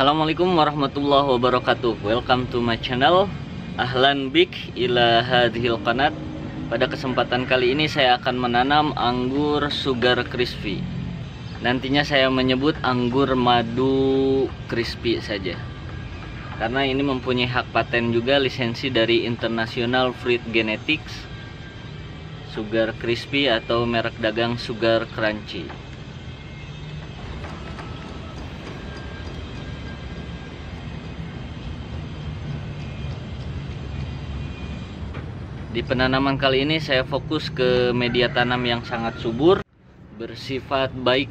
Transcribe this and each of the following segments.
Assalamualaikum warahmatullahi wabarakatuh. Welcome to my channel. Ahlan bik ila hadhil qanat. Pada kesempatan kali ini saya akan menanam anggur sugar crispy. Nantinya saya menyebut anggur madu crispy saja. Karena ini mempunyai hak paten juga lisensi dari International Fruit Genetics Sugar crispy atau merek dagang sugar crunchy Di penanaman kali ini saya fokus ke media tanam yang sangat subur, bersifat baik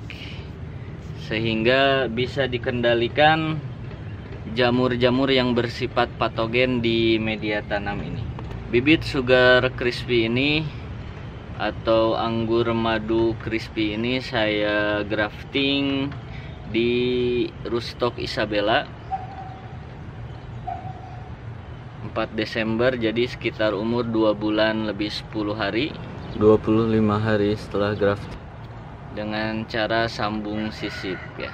sehingga bisa dikendalikan jamur-jamur yang bersifat patogen di media tanam ini. Bibit sugar crispy ini atau anggur madu crispy ini saya grafting di Rustok Isabella 4 Desember jadi sekitar umur 2 bulan lebih 10 hari. 25 hari setelah graft dengan cara sambung sisip ya.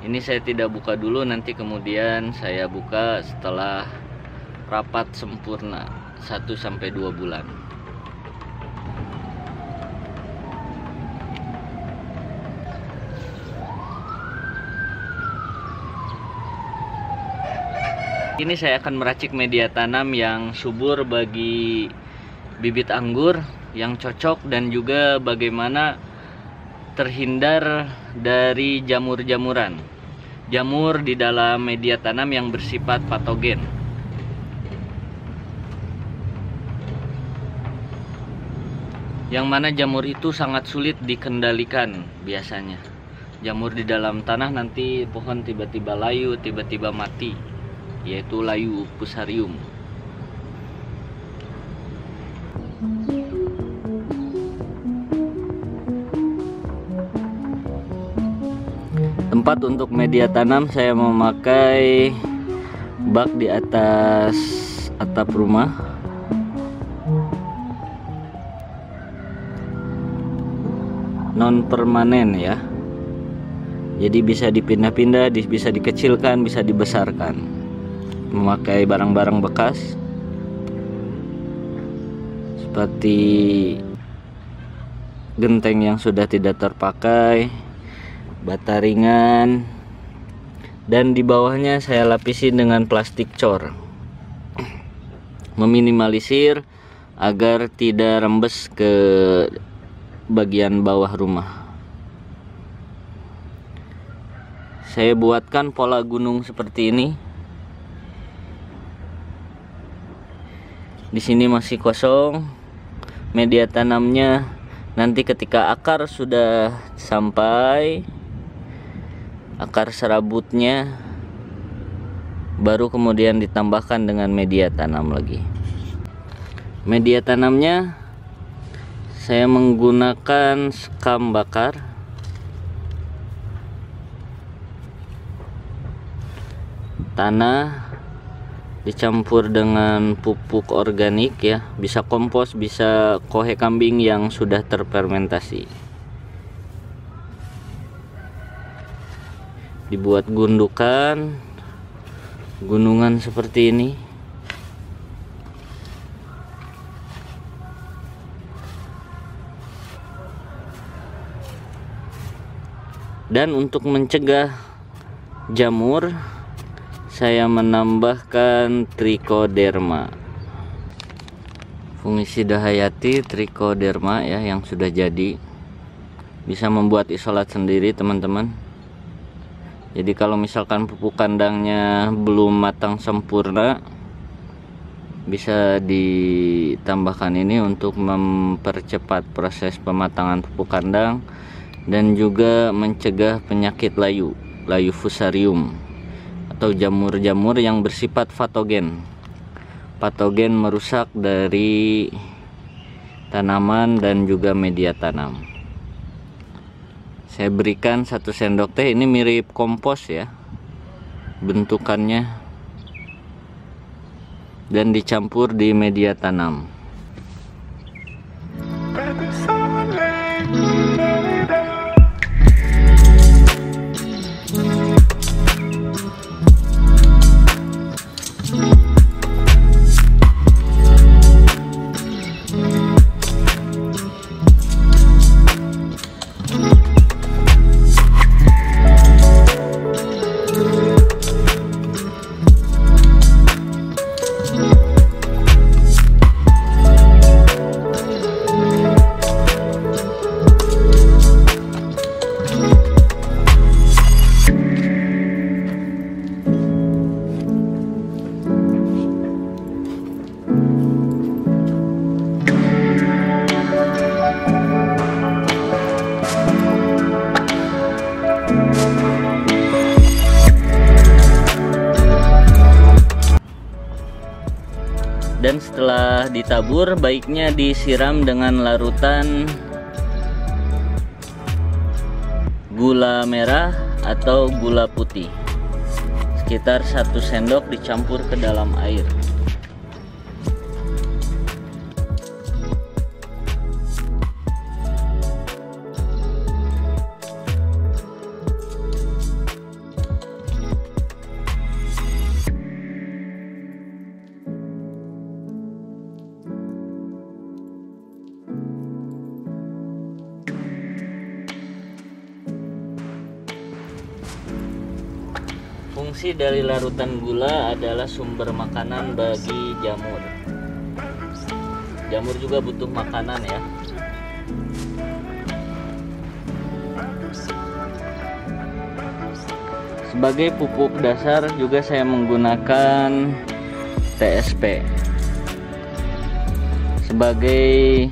Ini saya tidak buka dulu nanti kemudian saya buka setelah rapat sempurna 1 sampai 2 bulan Ini saya akan meracik media tanam yang subur bagi bibit anggur yang cocok dan juga bagaimana terhindar dari jamur-jamuran. Jamur di dalam media tanam yang bersifat patogen. Yang mana jamur itu sangat sulit dikendalikan biasanya. Jamur di dalam tanah nanti pohon tiba-tiba layu, tiba-tiba mati yaitu layu pusarium. Tempat untuk media tanam saya memakai bak di atas atap rumah. Non permanen ya. Jadi bisa dipindah-pindah bisa dikecilkan bisa dibesarkan memakai barang-barang bekas. Seperti genteng yang sudah tidak terpakai bata ringan dan di bawahnya saya lapisi dengan plastik cor. Meminimalisir agar tidak rembes ke bagian bawah rumah. Saya buatkan pola gunung seperti ini di sini masih kosong. Media tanamnya nanti ketika akar sudah sampai akar serabutnya baru kemudian ditambahkan dengan media tanam lagi. Media tanamnya saya menggunakan skam bakar. Tanah dicampur dengan pupuk organik ya. Bisa kompos bisa kohe kambing yang sudah terfermentasi. Dibuat gundukan gunungan seperti ini. Dan untuk mencegah jamur saya menambahkan trichoderma. Fungisida hayati trichoderma ya yang sudah jadi. Bisa membuat isolat sendiri teman-teman. Jadi kalau misalkan pupuk kandangnya belum matang sempurna bisa ditambahkan ini untuk mempercepat proses pematangan pupuk kandang dan juga mencegah penyakit layu layu fusarium atau jamur-jamur yang bersifat patogen. Patogen merusak dari tanaman dan juga media tanam. Saya berikan satu sendok teh ini mirip kompos ya bentukannya dan dicampur di media tanam. Dan setelah ditabur baiknya disiram dengan larutan gula merah atau gula putih. Sekitar satu sendok dicampur ke dalam air Fungsi dari larutan gula adalah sumber makanan bagi jamur. Jamur juga butuh makanan ya. Sebagai pupuk dasar juga saya menggunakan TSP. Sebagai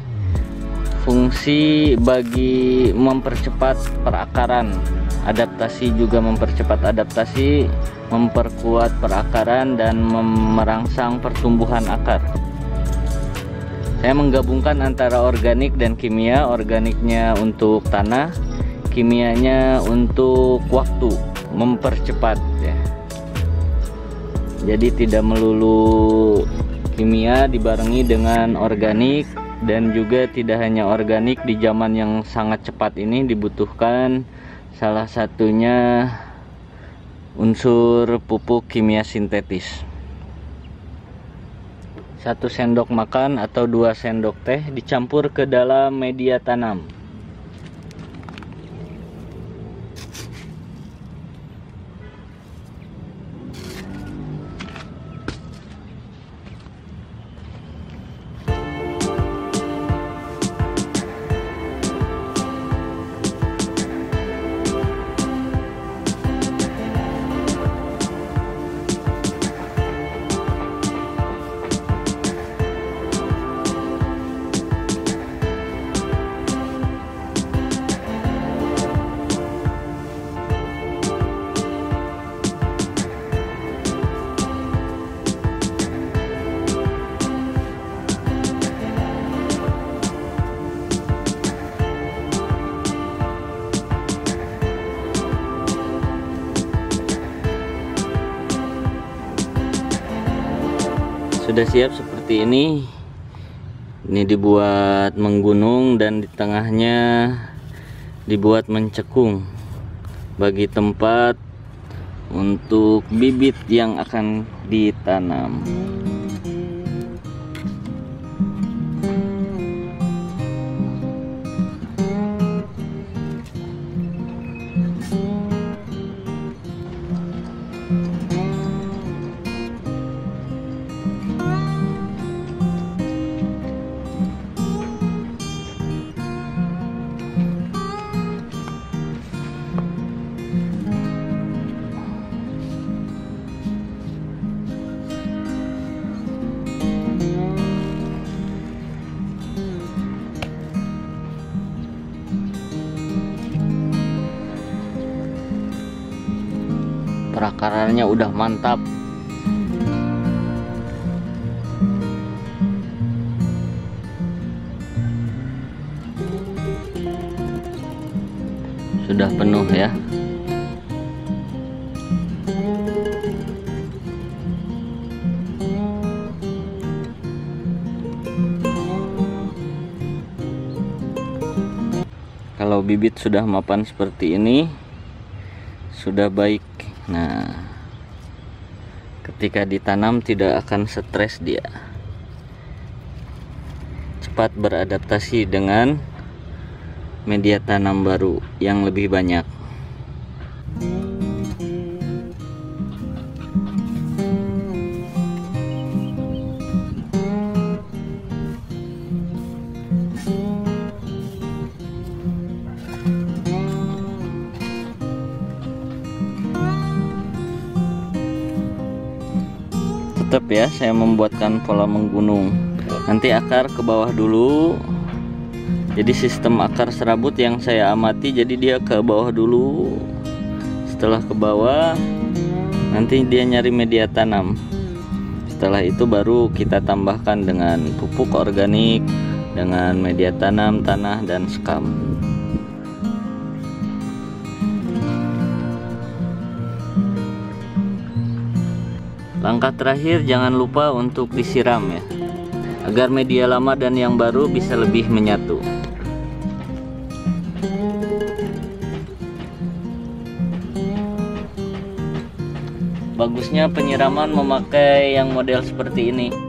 fungsi bagi mempercepat perakaran adaptasi juga mempercepat adaptasi memperkuat perakaran dan merangsang pertumbuhan akar. Saya menggabungkan antara organik dan kimia. Organiknya untuk tanah kimianya untuk waktu. Mempercepat ya. Jadi tidak melulu kimia dibarengi dengan organik dan juga tidak hanya organik. Di zaman yang sangat cepat ini dibutuhkan salah satunya unsur pupuk kimia sintetis. Satu sendok makan atau dua sendok teh dicampur ke dalam media tanam sudah siap seperti ini. Ini dibuat menggunung dan di tengahnya dibuat mencekung. Bagi tempat untuk bibit yang akan ditanam perakarannya udah mantap. Sudah penuh ya. Kalau bibit sudah mapan seperti ini sudah baik Nah, ketika ditanam tidak akan stres dia. Cepat beradaptasi dengan media tanam baru yang lebih banyak. Tetap ya saya membuatkan pola menggunung. Nanti akar ke bawah dulu. Jadi sistem akar serabut yang saya amati jadi dia ke bawah dulu. Setelah ke bawah nanti dia nyari media tanam. Setelah itu baru kita tambahkan dengan pupuk organik dengan media tanam tanah dan sekam langkah terakhir jangan lupa untuk disiram ya agar media lama dan yang baru bisa lebih menyatu. Bagusnya penyiraman memakai yang model seperti ini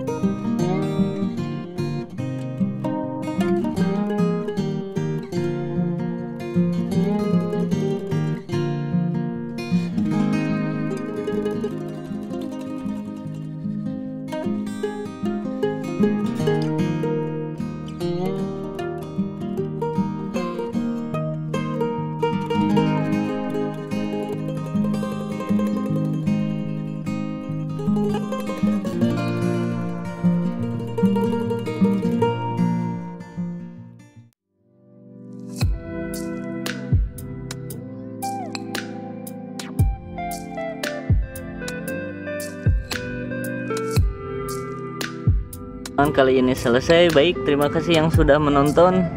kali ini selesai. Baik terima kasih yang sudah menonton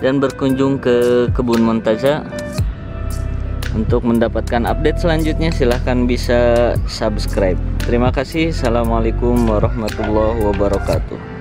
dan berkunjung ke kebun Montaza. Untuk mendapatkan update selanjutnya silahkan bisa subscribe. Terima kasih. Assalamualaikum warahmatullahi wabarakatuh